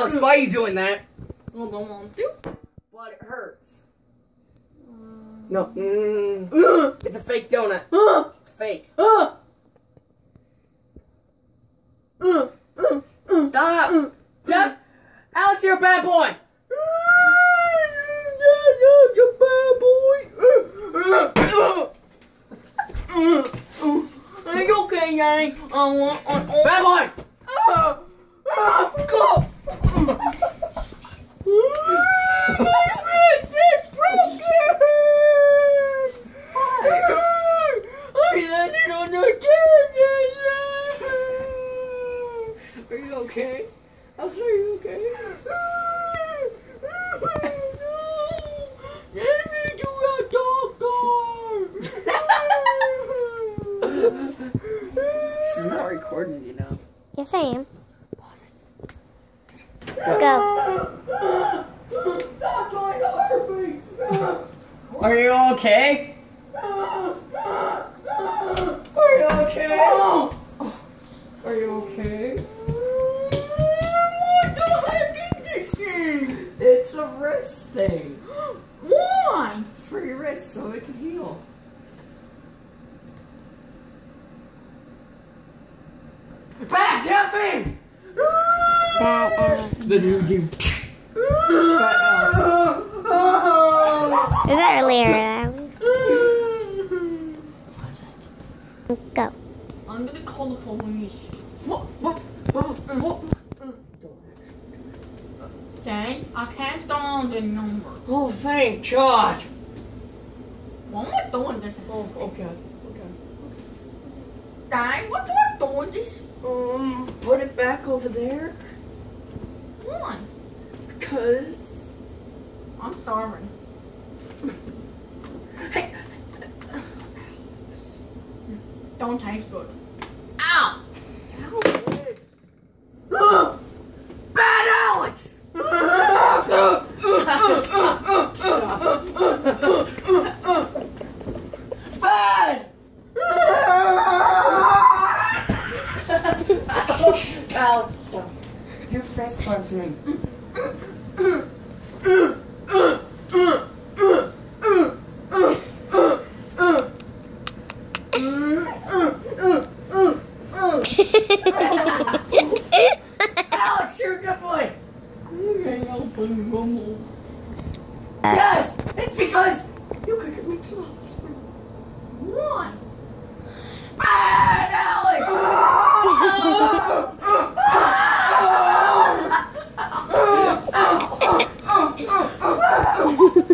Alex, why are you doing that? I don't want to. But it hurts. No. Mm. It's a fake donut. It's fake. Stop. Stop. Alex, you're a bad boy. Are you okay, gang? I want. I want. Bad boy. Ah, ah, go. Are you okay? Alex, are you okay? Let me to the doctor. This is not you know. Yes, I am. Go. Stop trying to hurt me. Are you okay? Are you okay? Are you okay? What the heck is this thing? It's a wrist thing. Why? It's for your wrist so it can heal. Back, Jeffy! That Alex. Then you do. Is that earlier, Alex? Go. I'm gonna call the police. What? What? What? What? Dang, I can't dial the number. Oh, thank God. What am I doing this? Oh, okay. Okay. Dang, what do I do with this? Um, put it back over there. Why? Cause. I'm starving. Hey. Don't taste good. Ow! Alex! Bad Alex! Stop. Stop. Bad! Alex, stop. You're fake punching. Alex, you're a good boy. Okay, I'll put you on Yes, it's because you could get me to the hospital. Why? Bad I'm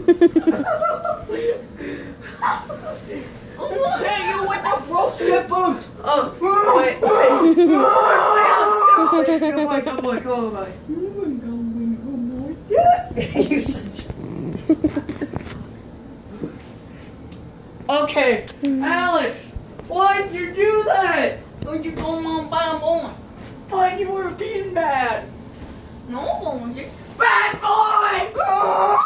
you with the boot. Oh, wait, wait. Good boy, good boy. Yeah. you such. Okay, Alex, why'd you do that? Don't you come on bad boy? Why you were being bad? No. Bad boy! Ah!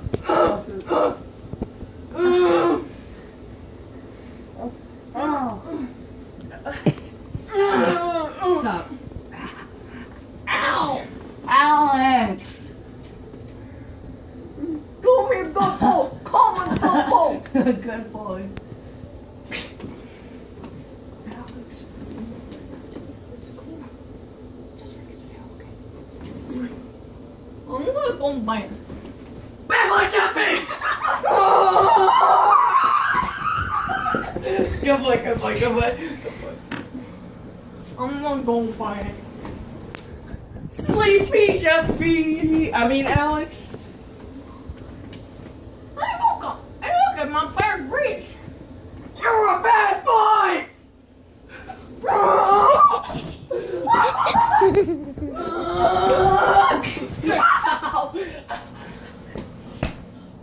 Stop. Ow! Alex! Come here, go go! Come on, go go! Good boy. Alex. It's cool. Just make it feel okay. I'm gonna go back. Bad boy, Jeffy! good boy, good boy, good boy. Good boy. I'm gonna go back. Sleepy Jeffy! I mean, Alex. Hey, look! Hey, look at my fair bridge! You're a bad boy! Ow!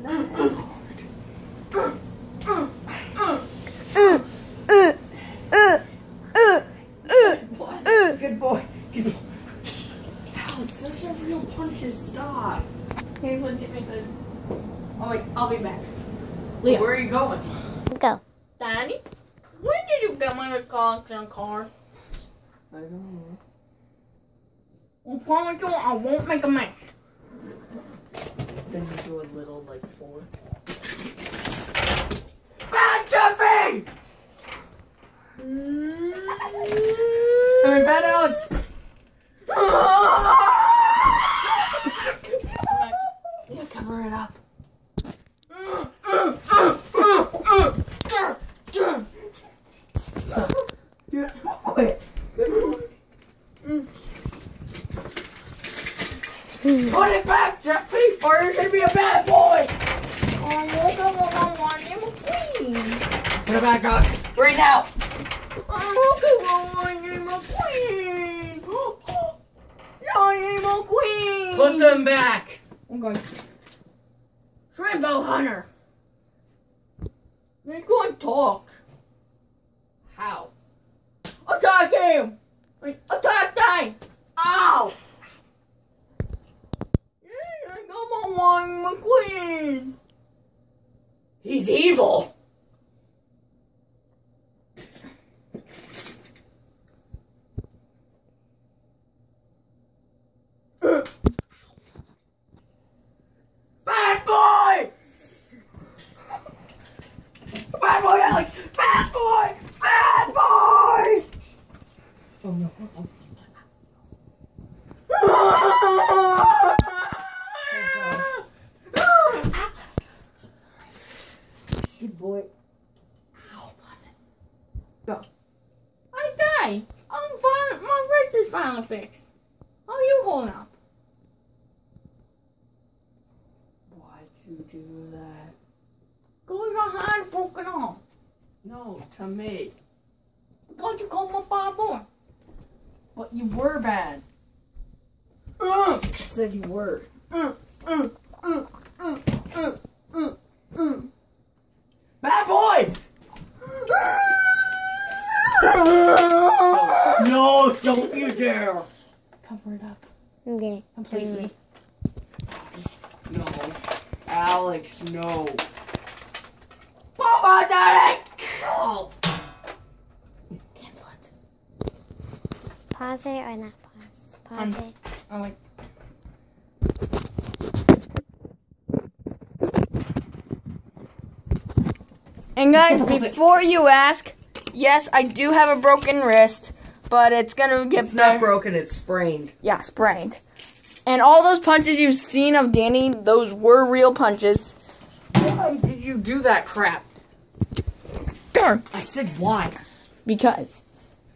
That is hard. What? Good boy. Good boy. Alex, those are real punches. Stop. Here's what Jimmy said. Oh wait, I'll be back. Where are you going? Go. Daddy, when did you get my collection card? I don't know. I promise you I won't make a mess. Then you do a little like four. Bad Jeffy! I mean, bad Alex. You cover it up. Good boy. Good boy. Put it back, Jeffy, or you're gonna be a bad boy. Oh, look at what I want. I'm a queen. Put it back up right now. Oh, look at what I am a queen. Am queen. Put them back. Oh, okay. Rainbow Hunter. He's going to talk. How? Attack him! Attack them! Ow! Yeah, Come on, McQueen! He's evil. Bad boy! Bad boy, Alex! Bad boy! Bad boy! Oh no. Good boy. Ow, what's it? Go. I die! I'm fine. My wrist is finally fixed. How you holding up? Why'd you do that? Go your hand broken off. No, to me. Because you called my bad boy. But you were bad. Uh. I said you were. Uh, uh, bad boy! no, don't you dare! Cover it up. Okay. Completely. No. Alex, no. Papa, Daddy! Oh. Cancel it. Pause it or not pause? Pause Um, it. I'm like, And guys, before you ask, yes, I do have a broken wrist, but it's gonna get It's better. not broken, it's sprained. Yeah, sprained. And all those punches you've seen of Danny, those were real punches. Why did you do that crap? I said why. Because.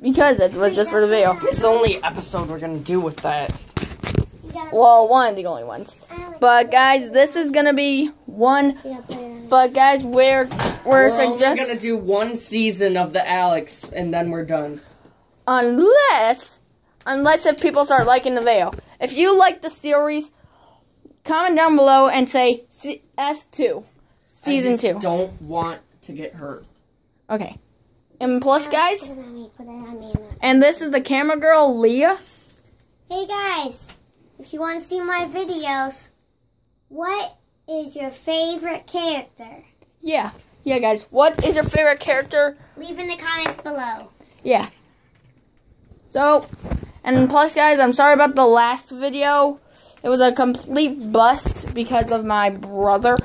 Because it was just for the video. It's the only episode we're gonna do with that. Well, one of the only ones. But guys, this is gonna be one. But guys, we're we're, We're only suggest gonna do one season of the Alex, and then we're done. unless unless if people start liking the video. If you like the series, comment down below and say S2 season I just two. Don't want to get hurt. Okay. And plus, guys, Put it on me, put it on me. and this is the camera girl Leah. Hey guys, if you want to see my videos, what is your favorite character? Yeah, yeah, guys. What is your favorite character? Leave in the comments below. Yeah. So, and plus, guys, I'm sorry about the last video. It was a complete bust because of my brother.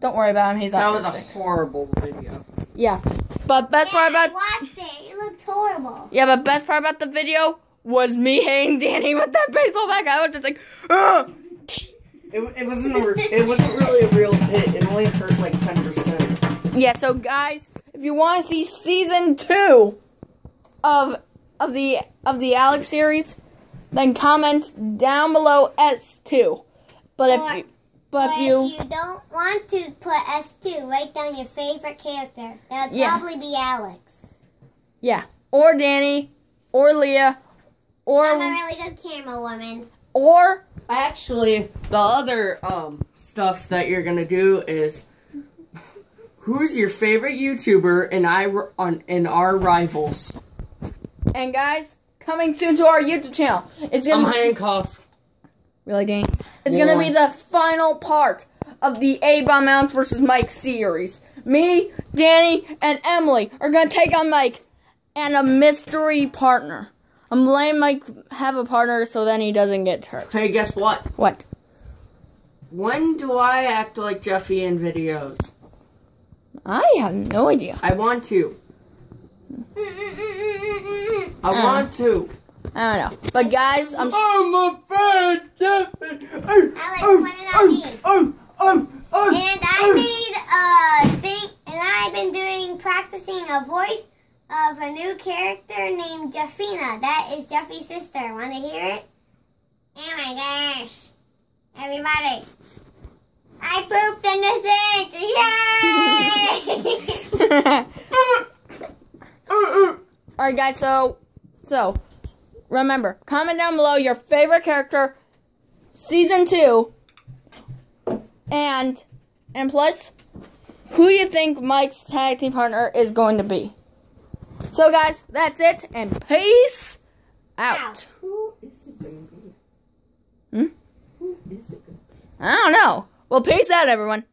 Don't worry about him. He's That was a horrible video. Yeah. But best part I about watched it. It looked horrible. yeah, but best part about the video was me hitting Danny with that baseball bat. I was just like, Ugh! It, it wasn't a, it wasn't really a real hit. It only hurt like ten percent. yeah. So guys, if you want to see season two of of the of the Alex series, then comment down below S two. But if Or- you, but But if you if you don't want to put S2, write down your favorite character. That would Yeah. probably be Alex. yeah, or Danny, or Leah, or I'm a really good camera woman. or Actually, the other um stuff that you're gonna do is who's your favorite YouTuber and I r- on in our rivals. and guys, coming soon to our YouTube channel. It's gonna I'm gonna handcuffed. really Danny. It's gonna be the final part of the A Bomb Alex versus Mike series. Me, Danny, and Emily are gonna take on Mike and a mystery partner. I'm letting Mike have a partner so then he doesn't get hurt. Hey, guess what? What? When do I act like Jeffy in videos? I have no idea. I want to. I Uh. want to. I don't know. But guys, I'm I'm a fan, Jeffy. Alex, oh, what did that oh, mean? Oh, oh, oh, oh, And I made a thing, and I've been doing practicing a voice of a new character named Jeffina. That is Jeffy's sister. Want to hear it? Oh my gosh. Everybody. I pooped in the sink. Yay! Uh, uh, uh, Alright guys, so so remember, comment down below your favorite character season two and and plus who do you think Mike's tag team partner is going to be. So guys, that's it and peace out. Who is it gonna be? Hmm? Who is it gonna be? I don't know. Well, peace out everyone.